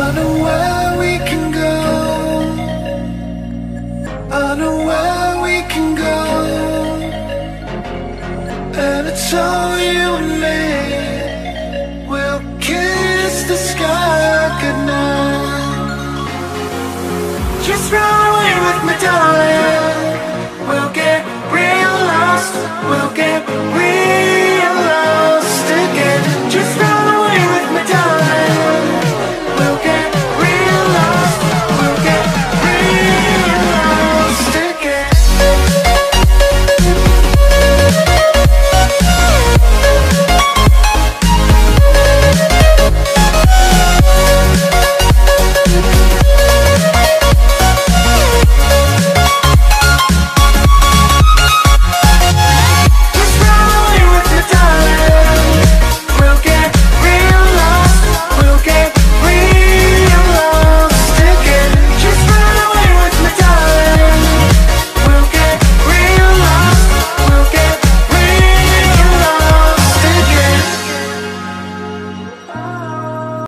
I know where we can go. I know where we can go. And it's all you and me. We'll kiss the sky goodnight. Just run away with me, darling. We'll get real lost. We'll get.